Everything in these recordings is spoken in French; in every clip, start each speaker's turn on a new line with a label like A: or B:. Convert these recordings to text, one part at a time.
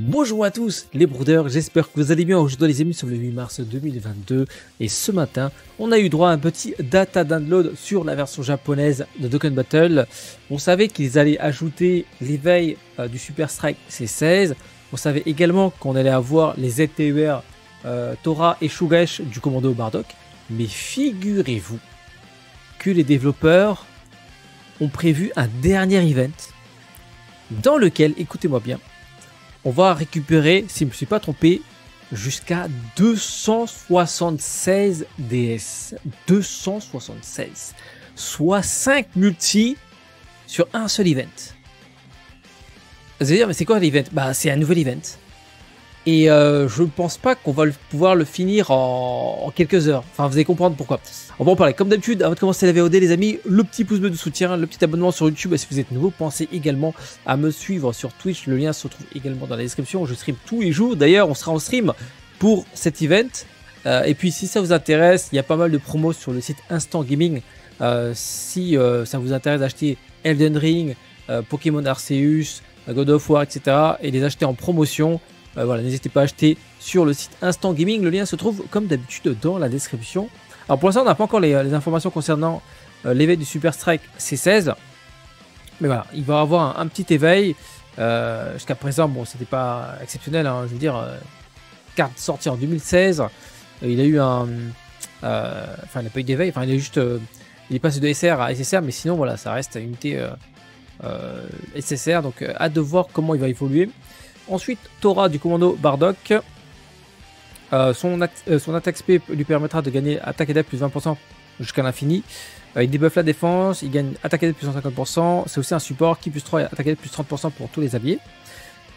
A: Bonjour à tous les brooders, j'espère que vous allez bien. Aujourd'hui les amis, sur le 8 mars 2022 et ce matin, on a eu droit à un petit data download sur la version japonaise de Dokkan Battle. On savait qu'ils allaient ajouter l'éveil euh, du Super Strike C16. On savait également qu'on allait avoir les ZTUR euh, Tora et Shugesh du commando Bardock. Mais figurez-vous que les développeurs ont prévu un dernier event dans lequel, écoutez-moi bien, on va récupérer, si je ne me suis pas trompé, jusqu'à 276 DS. 276. Soit 5 multi sur un seul event. Vous allez dire, mais c'est quoi l'event? Bah, c'est un nouvel event. Et euh, je ne pense pas qu'on va pouvoir le finir en, quelques heures. Enfin, vous allez comprendre pourquoi. On va en parler. Comme d'habitude, avant de commencer la VOD, les amis, le petit pouce bleu de soutien, le petit abonnement sur YouTube. Si vous êtes nouveau, pensez également à me suivre sur Twitch. Le lien se trouve également dans la description. Je stream tous les jours. D'ailleurs, on sera en stream pour cet event. Euh, et puis, si ça vous intéresse, il y a pas mal de promos sur le site Instant Gaming. Euh, si ça vous intéresse d'acheter Elden Ring, Pokémon Arceus, God of War, etc. et les acheter en promotion. Euh, voilà, n'hésitez pas à acheter sur le site Instant Gaming. Le lien se trouve comme d'habitude dans la description. Alors pour l'instant, on n'a pas encore les, informations concernant euh, l'éveil du Super Strike C16. Mais voilà, il va avoir un, petit éveil. Euh, jusqu'à présent, bon, c'était pas exceptionnel. Hein, je veux dire, carte sortie en 2016. il a eu un. Enfin, il n'a pas eu d'éveil. Enfin, il est juste. il est passé de SR à SSR. Mais sinon, voilà, ça reste une unité SSR. Donc, hâte de voir comment il va évoluer. Ensuite, Tora du commando Bardock. Euh, son, euh, son, attaque SP lui permettra de gagner attaque et def plus 20% jusqu'à l'infini. Euh, il débuffe la défense, il gagne attaque et plus 150%. C'est aussi un support qui plus 3 et attaque et plus 30% pour tous les alliés.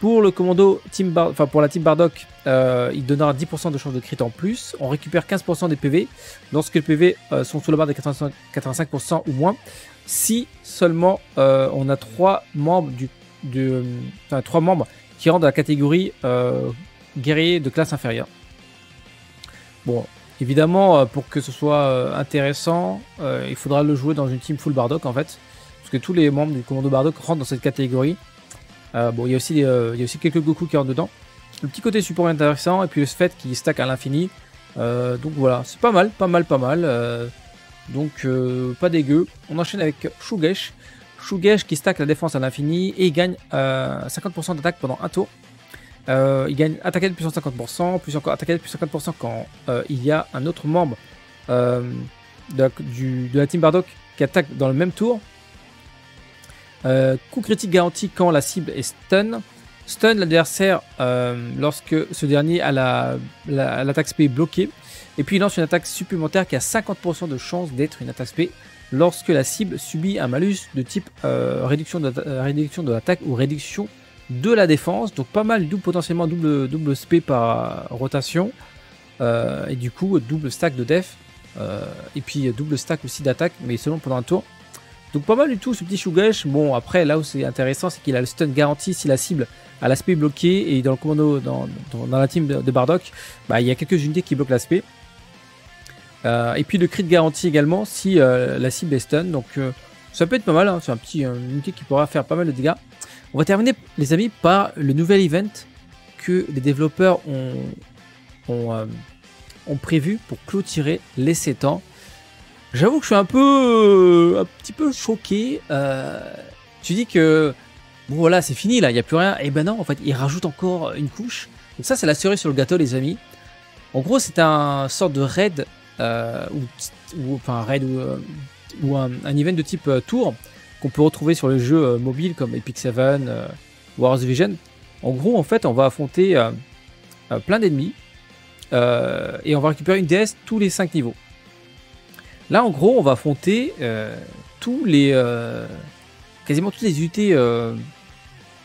A: Pour le commando team enfin pour la team Bardock, il donnera 10% de chance de crit en plus. On récupère 15% des PV lorsque les PV sont sous la barre de 85% ou moins. Si seulement on a 3 membres du, enfin, 3 membres qui rentre dans la catégorie euh, guerrier de classe inférieure. Bon, évidemment, euh, pour que ce soit euh, intéressant, il faudra le jouer dans une team full Bardock en fait, parce que tous les membres du commando Bardock rentrent dans cette catégorie. bon, il y, a aussi, il y a aussi quelques Goku qui rentrent dedans. Le petit côté support intéressant, et puis le fait qui stack à l'infini. donc voilà, c'est pas mal, pas mal, pas mal. donc pas dégueu. On enchaîne avec Shugesh. Shugesh qui stack la défense à l'infini et il gagne 50% euh, d'attaque pendant un tour. Euh, il gagne attaque de plus 50%, plus encore attaque de plus 50% quand euh, il y a un autre membre de la, team Bardock qui attaque dans le même tour. coup critique garanti quand la cible est stun. Stun l'adversaire lorsque ce dernier a l'attaque SP bloquée. Et puis il lance une attaque supplémentaire qui a 50% de chance d'être une attaque SP lorsque la cible subit un malus de type euh, réduction de, euh, de l'attaque ou réduction de la défense. Donc pas mal, double, potentiellement double, double SP par rotation. Euh, et du coup, double stack de def. et puis double stack aussi d'attaque, mais seulement pendant un tour. Donc pas mal du tout ce petit Shugesh. Bon après là où c'est intéressant c'est qu'il a le stun garanti si la cible a l'aspect bloqué et dans le commando dans, la team de, Bardock, bah, il y a quelques unités qui bloquent l'aspect. Euh, et puis le crit de garantie également si euh, la cible est stun. Donc euh, ça peut être pas mal, hein. c'est un petit unité qui pourra faire pas mal de dégâts. On va terminer les amis par le nouvel event que les développeurs ont, prévu pour clôturer les 7 ans. J'avoue que je suis un peu un petit peu choqué. tu dis que bon voilà c'est fini là, il n'y a plus rien. Et ben non en fait ils rajoutent encore une couche. Donc ça c'est la cerise sur le gâteau les amis. En gros c'est un sorte de raid euh, ou, enfin un raid ou, euh, ou un, event de type euh, tour qu'on peut retrouver sur les jeux mobiles comme Epic 7, Wars Vision. En gros, en fait, on va affronter plein d'ennemis et on va récupérer une DS tous les 5 niveaux. Là, en gros, on va affronter tous les quasiment toutes les unités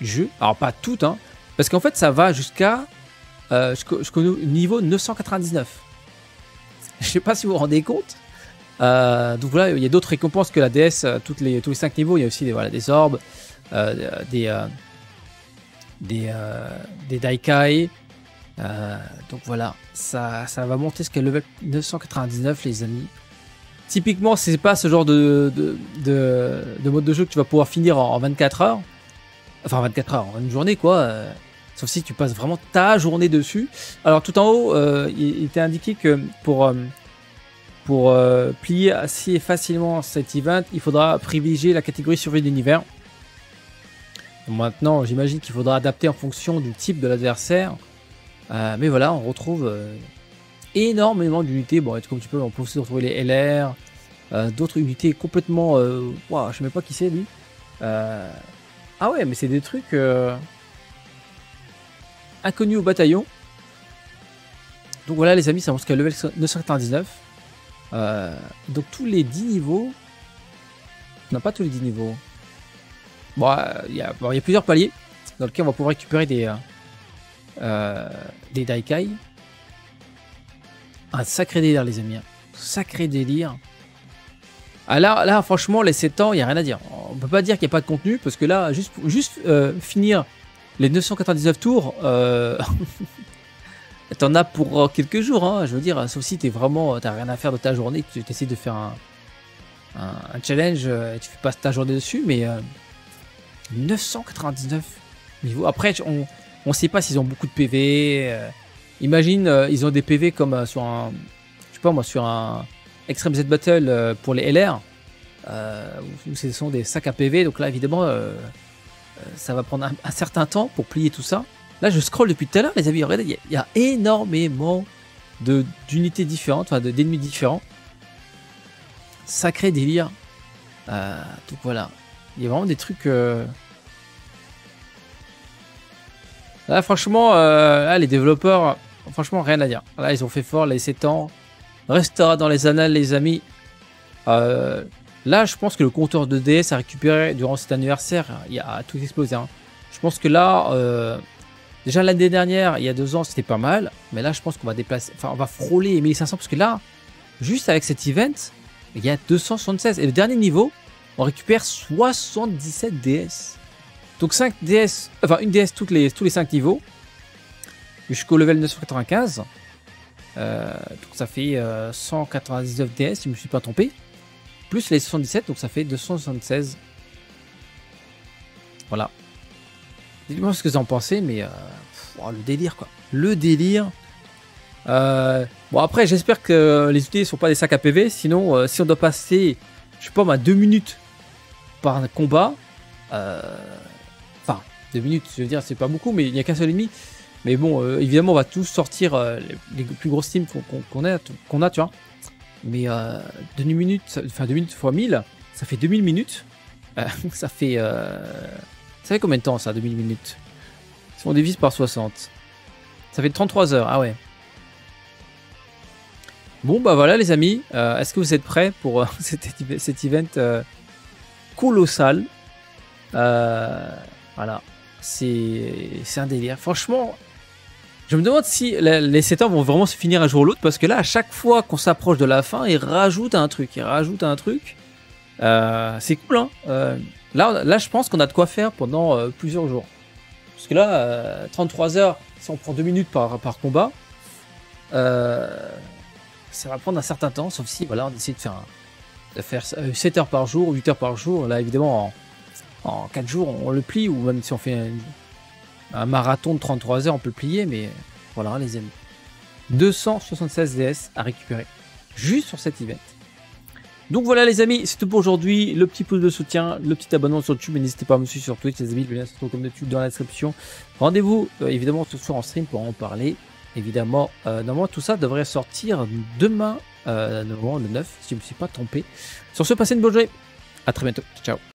A: jeu. Alors pas toutes, hein, parce qu'en fait, ça va jusqu'à jusqu'au niveau 999. Je sais pas si vous vous rendez compte. Euh, donc voilà, il y a d'autres récompenses que la DS, euh, les, tous les 5 niveaux. Il y a aussi des, voilà, des orbes, euh, des, des, des Daikai. donc voilà, ça, ça va monter jusqu'à level 999, les amis. Typiquement, c'est pas ce genre de, de, de, mode de jeu que tu vas pouvoir finir en, 24 heures. Enfin, 24 heures, en une journée, quoi. Sauf si tu passes vraiment ta journée dessus. Alors tout en haut, euh, il, était indiqué que pour, euh, pour euh, plier assez facilement cet event, il faudra privilégier la catégorie survie d'univers. Maintenant, j'imagine qu'il faudra adapter en fonction du type de l'adversaire. mais voilà, on retrouve énormément d'unités. Bon, tu peux, on peut aussi retrouver les LR, d'autres unités complètement... Waouh, je sais même pas qui c'est lui. ah ouais, mais c'est des trucs inconnu au bataillon. Donc voilà les amis, ça montre qu'à level 999. Euh, donc tous les 10 niveaux. Non, pas tous les 10 niveaux. Bon, il y, a plusieurs paliers dans lesquels on va pouvoir récupérer des, euh, euh, des Daikai. Un sacré délire les amis. Hein. Sacré délire. Ah là, là, franchement, les 7 ans, il n'y a rien à dire. On peut pas dire qu'il n'y a pas de contenu, parce que là, juste, juste finir les 999 tours, euh... t'en as pour euh, quelques jours, hein, je veux dire, sauf si t'es vraiment, t'as rien à faire de ta journée, tu essaies de faire un, challenge euh, et tu fais pas ta journée dessus, mais 999 euh, niveaux. Après, on, on sait pas s'ils ont beaucoup de PV. imagine, ils ont des PV comme sur un, je sais pas moi, sur un Extreme Z Battle pour les LR, ce sont des sacs à PV, donc là évidemment ça va prendre un, certain temps pour plier tout ça. Là, je scroll depuis tout à l'heure, les amis. Regardez, il y, a énormément d'unités différentes, enfin d'ennemis différents. Sacré délire. Euh, donc voilà. Il y a vraiment des trucs. Euh, là, franchement, les développeurs, franchement, rien à dire. Là, ils ont fait fort, les 7 ans. Restera dans les annales, les amis. Là, je pense que le compteur de DS a récupéré durant cet anniversaire, il a tout explosé. Hein. Je pense que là, euh, déjà l'année dernière, il y a deux ans, c'était pas mal. Mais là, je pense qu'on va déplacer, enfin, on va frôler les 1500 parce que là, juste avec cet event, il y a 276. Et le dernier niveau, on récupère 77 DS. Donc 5 DS, enfin une DS toutes les, tous les 5 niveaux. Jusqu'au level 995. Euh, donc ça fait 199 euh, DS, si je ne me suis pas trompé plus les 77, donc ça fait 276. Voilà. Dites-moi ce que vous en pensez, mais euh, oh, le délire quoi. Le délire. Euh, bon après j'espère que les outils ne sont pas des sacs à PV, sinon euh, si on doit passer, je sais pas ma deux minutes par un combat, enfin deux minutes, je veux dire c'est pas beaucoup, mais il n'y a qu'un seul ennemi. Mais bon, évidemment on va tous sortir les, plus grosses teams qu'on a, tu vois. Mais euh, 2 minutes, enfin 2 minutes fois 1000, ça fait 2000 minutes. Euh, ça fait. Euh, ça fait combien de temps ça, 2000 minutes? Si on divise par 60, ça fait 33 heures. Ah ouais. Bon, bah voilà les amis. Euh, est-ce que vous êtes prêts pour cet, cet, event colossal? Voilà. C'est un délire. Franchement, je me demande si les 7 ans vont vraiment se finir un jour ou l'autre, parce que là, à chaque fois qu'on s'approche de la fin, ils rajoutent un truc, ils rajoutent un truc. Euh, c'est cool, hein euh, là, là, je pense qu'on a de quoi faire pendant euh, plusieurs jours. Parce que là, 33 heures, si on prend 2 minutes par, par combat, ça va prendre un certain temps, sauf si, voilà, on essaie de faire, de faire 7 heures par jour, 8 heures par jour. Là, évidemment, en, en 4 jours, on le plie, ou même si on fait une, un marathon de 33 heures, on peut plier, mais voilà les amis. 276 DS à récupérer juste sur cet event. Donc voilà les amis, c'est tout pour aujourd'hui. Le petit pouce de soutien, le petit abonnement sur YouTube, n'hésitez pas à me suivre sur Twitch les amis, le lien se trouve comme d'habitude dans la description. Rendez-vous euh, évidemment tout soir en stream pour en parler. Évidemment, euh, normalement tout ça devrait sortir demain, euh, le 9, si je ne me suis pas trompé. Sur ce, passez une bonne journée. À très bientôt. Ciao.